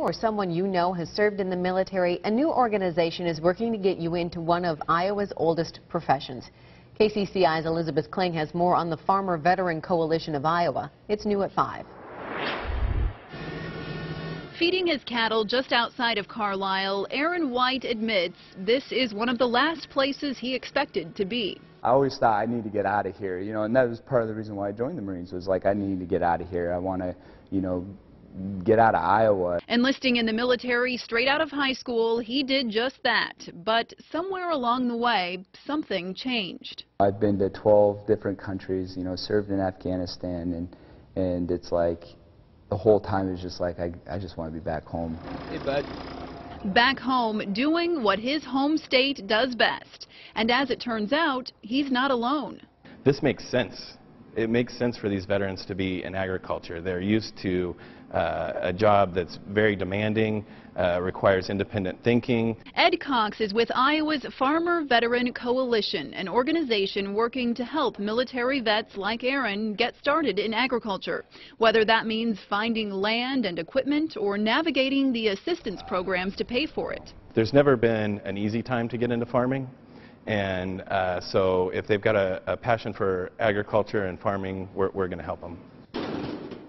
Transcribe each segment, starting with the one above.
or someone you know has served in the military, a new organization is working to get you into one of Iowa's oldest professions. KCCI's Elizabeth Kling has more on the Farmer Veteran Coalition of Iowa. It's new at 5. Feeding his cattle just outside of Carlisle, Aaron White admits this is one of the last places he expected to be. I always thought I need to get out of here, you know, and that was part of the reason why I joined the Marines was like I need to get out of here. I want to, you know, get out of Iowa. Enlisting in the military straight out of high school, he did just that. But somewhere along the way, something changed. I've been to 12 different countries, you know, served in Afghanistan, and and it's like the whole time is just like I, I just want to be back home. Hey, bud. Back home, doing what his home state does best. And as it turns out, he's not alone. This makes sense. It makes sense for these veterans to be in agriculture. They're used to uh, a job that's very demanding, uh, requires independent thinking. Ed Cox is with Iowa's Farmer Veteran Coalition, an organization working to help military vets like Aaron get started in agriculture, whether that means finding land and equipment or navigating the assistance programs to pay for it. There's never been an easy time to get into farming. And uh, so if they've got a, a, passion for agriculture and farming, we're, we're going to help them.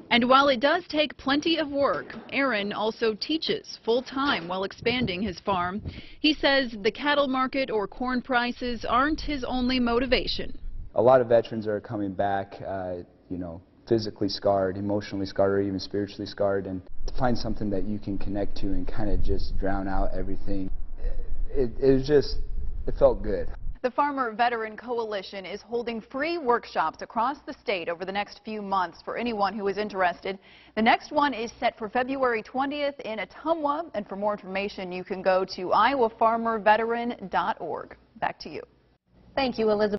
And while it does take plenty of work, Aaron also teaches full-time while expanding his farm. He says the cattle market or corn prices aren't his only motivation. A lot of veterans are coming back, uh, you know, physically scarred, emotionally scarred, or even spiritually scarred, and to find something that you can connect to and kind of just drown out everything, it, it was just, it felt good. The Farmer Veteran Coalition is holding free workshops across the state over the next few months for anyone who is interested. The next one is set for February 20th in Ottumwa, and for more information you can go to iowafarmerveteran.org. Back to you. Thank you, Elizabeth.